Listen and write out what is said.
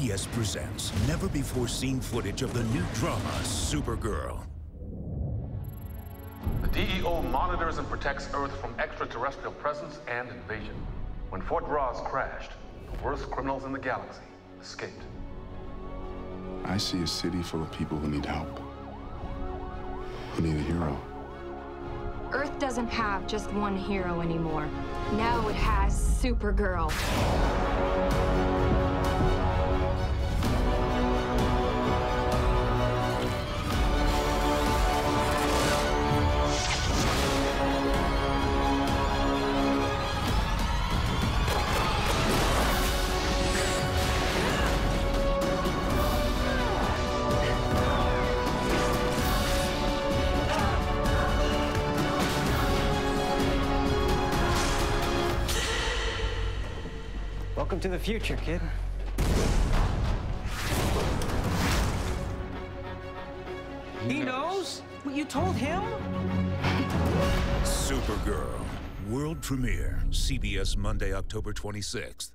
CBS presents never before seen footage of the new drama, Supergirl. The DEO monitors and protects Earth from extraterrestrial presence and invasion. When Fort Rozz crashed, the worst criminals in the galaxy escaped. I see a city full of people who need help, who need a hero. Earth doesn't have just one hero anymore. Now it has Supergirl. Welcome to the future, kid. He knows? What you told him? Supergirl. World premiere. CBS Monday, October 26th.